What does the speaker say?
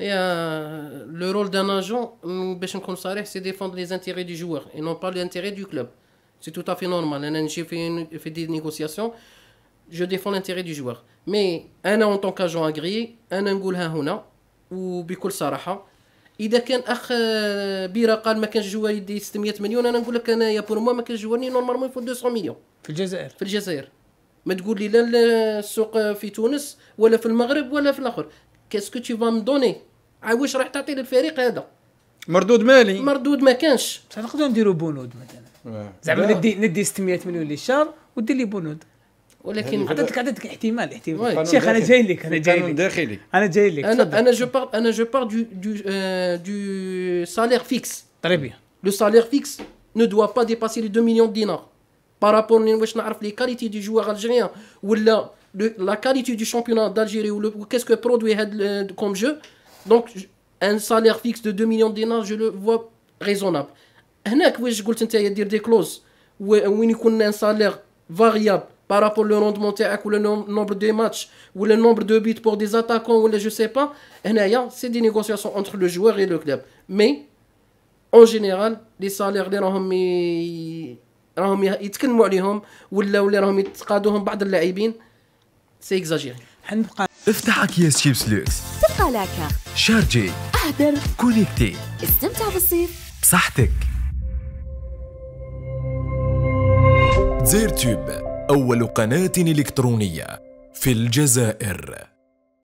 y a le rôle d'un agent باش نكون صريح c'est défendre les intérêts du joueur et non pas l'intérêt du club c'est tout à fait normal أنا نجي في في des négociations je défends l'intérêt du joueur mais أنا en tant qu'agent agréé أنا نقولها هنا وبكل صراحة إذا كان أخ بيرا قال ما كانش joueur يدي 600 مليون أنا نقول لك انايا pour moi ما كانش joueur normalement يفوت 200 مليون في الجزائر. في الجزائر. ما تقول لي لا السوق في تونس ولا في المغرب ولا في الآخر. qu'est-ce que tu vas me donner واش راح تعطي للفريق هذا. مردود مالي. مردود ما كانش. بصح نقدروا نديروا بنود مثلا. زعما ندي ندي 600 مليون للشهر ودير لي بنود. ولكن عطيتك عطيتك احتمال احتمال. شيخ أنا جاي لك أنا جاي لك. داخلي. أنا جاي لك. أنا. أنا je pars أنا je pars de du salaire fixe. très bien le salaire fixe ne doit pas dépasser les 2 millions de dinars. Par rapport واش نعرف les qualités du joueur algérien. ولا le- la qualité du championnat d'Algérie ou, le- ou qu'est-ce que produit had, euh, comme jeu donc j- un salaire fixe de 2 millions de dinars je le vois raisonnable هناك واش قلت انت دير دي كلوز وين يكون ان سالير فاريابل بارابور لو روندمون تاعك ولا نومبر دي ماتش ولا نومبر دو بيت بور دي اتاكون ولا جو سي با هنايا سي دي نيغوسياسيون انتر لو جوار اي لو كلوب مي اون جينيرال لي سالير اللي راهم ي... راهم ي- يتكلموا عليهم ولا ولا راهم يتقادوهم بعض اللاعبين سي اكزاجيري حنبقى افتح اكياس شيبس لوكس. تبقى لاكا. شارجي. أهدر. كونيكتي. استمتع بالصيف. بصحتك. زير تيوب أول قناة إلكترونية في الجزائر.